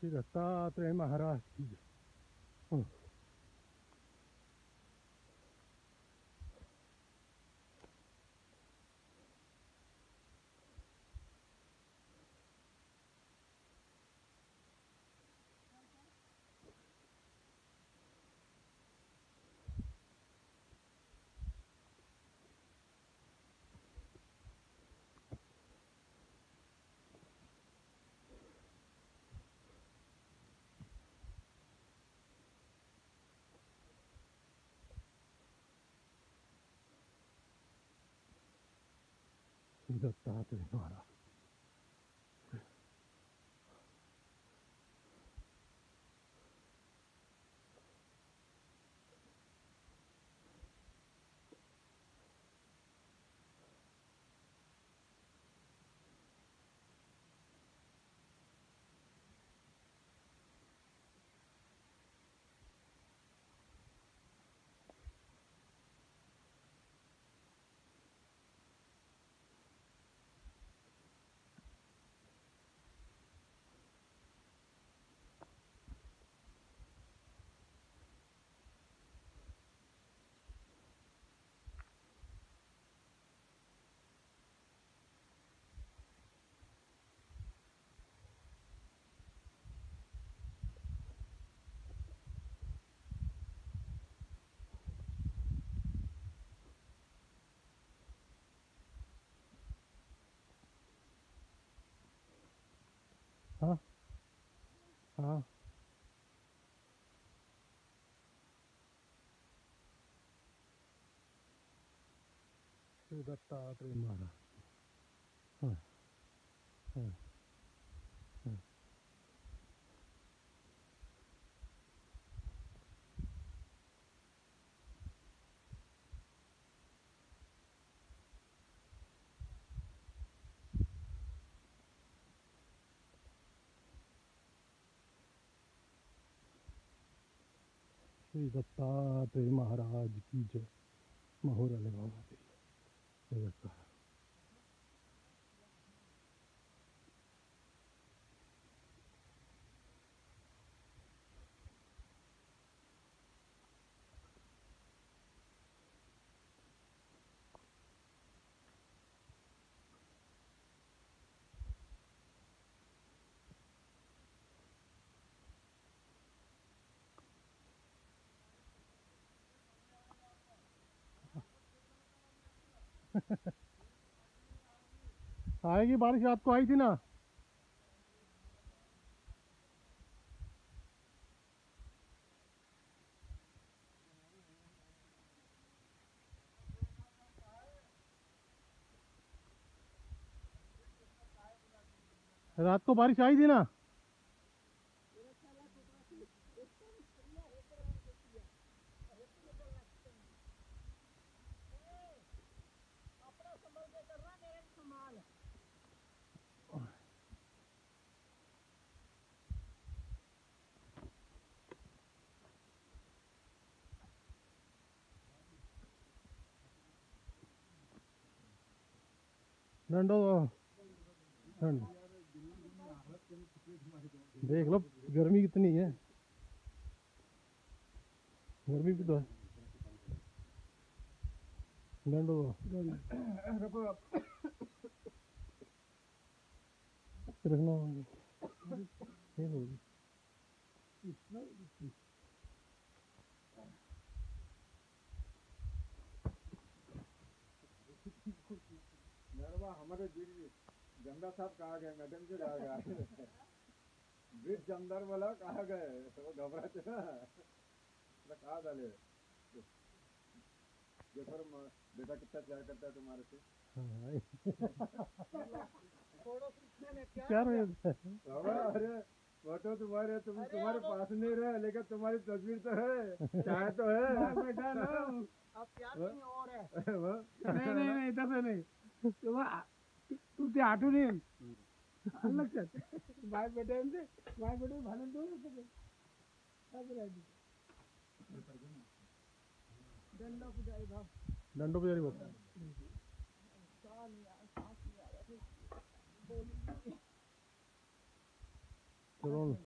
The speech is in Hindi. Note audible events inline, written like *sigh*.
श्री दत्तात्रेय महाराज की जय। हं. श्री दत्तात्रेय महाराज हाँ हाँ श्री दत्तात्रेय महाराज हाँ हाँ हाँ श्री दत्तात्रेय महाराज की जय। महोर बाबा जय। दत्ता *laughs* आएगी बारिश रात को आई थी ना? रात को बारिश आई थी ना? डंडो देख लो गर्मी कितनी है। गर्मी भी तो है। डंडो रखना ये लो जी। नरवा हमारे गंगा साहब कहा गए? मैडम जी कहा गया बीर जमदार वाला कहा गए? वो घबराते ना। तो कहा डाले देखो रे बेटा कितना प्यार करता है तुम्हारे से। हाँ, प्यार अरे फ़ोटो तुम्हारे तुम तुम्हारे पास नहीं रहे लेकिन तुम्हारी तस्वीर तो है। चाहे तो है। *laughs* बेटा ना। *laughs* अब प्यार और है। नाही नाही नाही तसं नाही। तेव्हा तू ते आठवण येईल लक्षात बाय बेटांचे बाय बेटे भांडण दोन होतं काय करायचं दंड पुजारी भाव। डंडो पुजारी। बोली चलो।